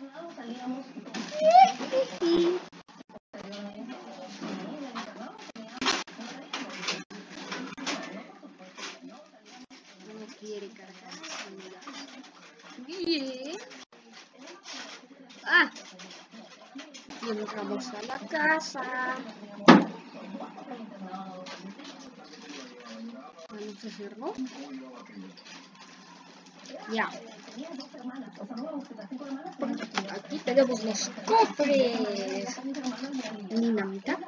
No quiere cargar. Ah. A la casa. Ya. Tenemos los cofres. Dinamita.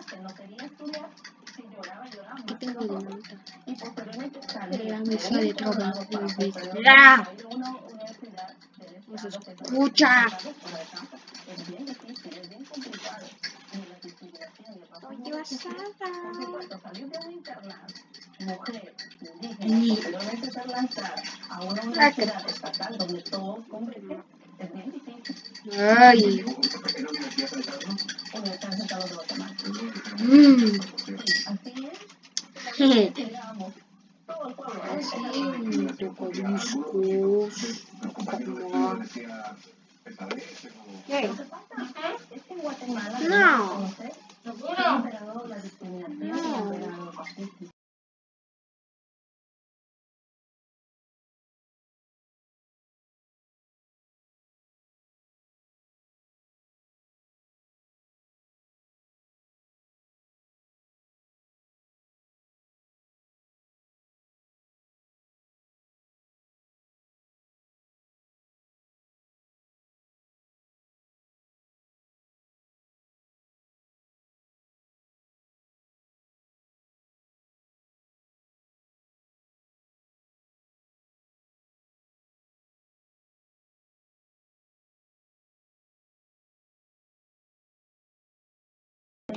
Aquí tengo dinamita. La mesa de drogas. ¡Ya! No se escucha. Pollo asada. Y... Ay. Mmm. Así, un poco viscoso. ¿Qué? No. No.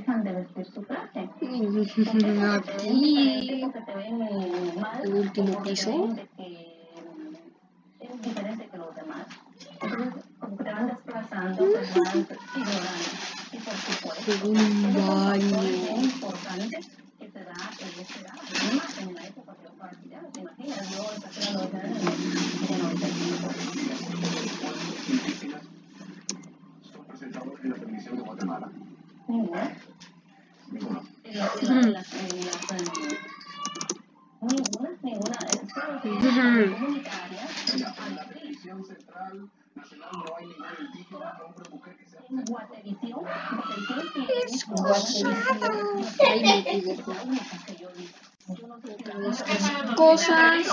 Dejan de vestir su traje. Aquí, te ven mal, el último piso. de que eres diferente que los demás. Entonces, como que te van desplazando, te van ignorando. Y por supuesto, Un es importante que te da el este Además, en la época que fue aquí, ya te imaginas, yo empecé a los en el 95. son presentados en la televisión de Guatemala. Ninguna. Ninguno. En la- en la- en las- en las, eh, Ninguna, ninguna. Es que Ujú. comunitaria. En la, en la televisión central nacional no hay ningún indígena, hombre o mujer que sea En Guatevisión, Guatevisión Escuchado. Ahí me equivoco. tiene Estas cosas.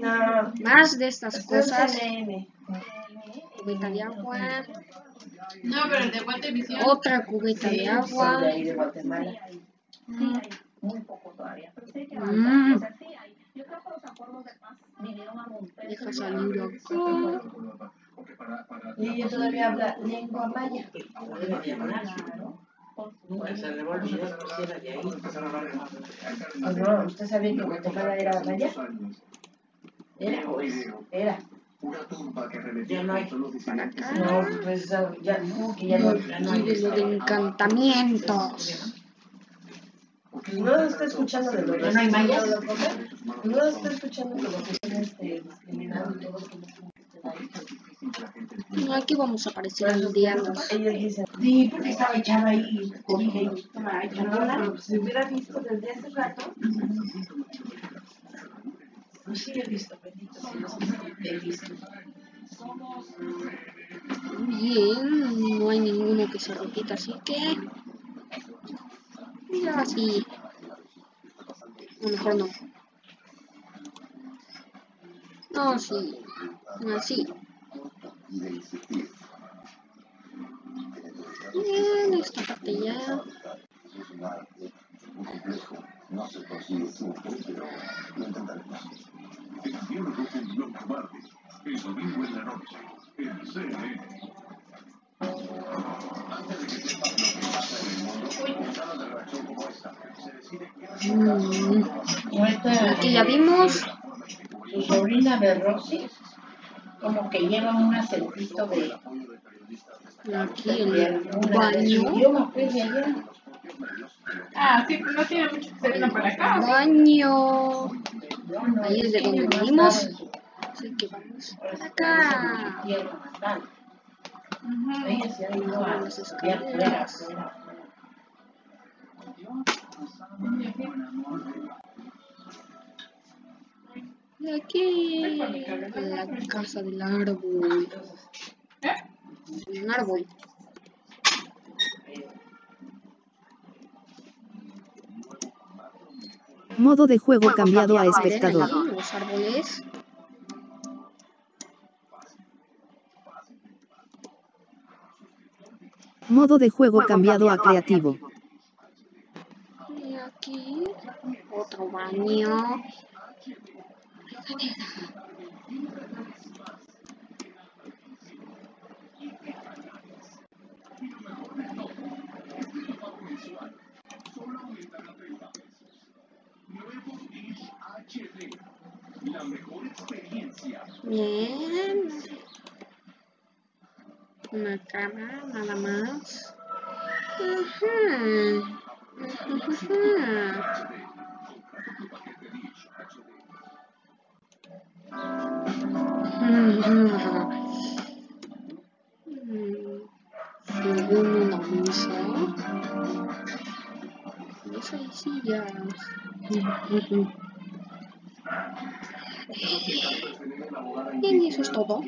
No, Más de estas cosas. De agua. No, pero el de Guatevisión. Otra cubeta de Soy de agua. ahí de Guatemala. muy poco todavía, pero sí hay que Mm. O sea, sí hay. Yo creo que los acuerdos de paz vinieron a Monterrey. Deja salir para Y ella todavía habla lengua maya. Pues se le va a olvidar que era de ahí. empezar a hablar más ¿O no? ¿Usted sabía que Guatemala era maya? ¿Era o es? Era. Una tumba que remetía no hay. los disidentes. No, pues ah, ya, que ya no, ya no hay. De encantamientos. No está escuchando de lo que no hay mayas. No está escuchando de lo que están este, discriminando y todo que ahí. Aquí vamos a aparecer aldeanos. Ellos dicen, sí, porque estaba echada ahí y dije, estaba echada, pero si hubiera visto desde hace rato, pues sí he visto, bendito. Bien, no hay ninguno que se repita, así que. Ya así. O mejor no. No, sí. Así. Bien, esta parte ya. No se consigue siempre, pero lo intentaremos. El viernes en los martes, el domingo en la noche, en CNN. Antes de que sepas lo que pasa en el mundo, en salas de redacción como esta, se decide qué Mm, O esta, aquí ya vimos. su sobrina de Rosy, como que lleva un acentito de, Aquí el alguna de su baño. idioma, de allá. Ah, sí, no tiene mucho que para acá. ¿sí? Baño. Ahí es de donde venimos. Así que vamos acá. fuera, escaleras. Y aquí, la casa del árbol. ¿Eh? Un árbol. Modo de juego cambiado a espectador. ahí, los árboles. Modo de juego cambiado a creativo. Y aquí, otro baño. Bien. Una cama, nada más. Ajá. Ajá. Mesa. Mesa y sillas. Y eso es todo.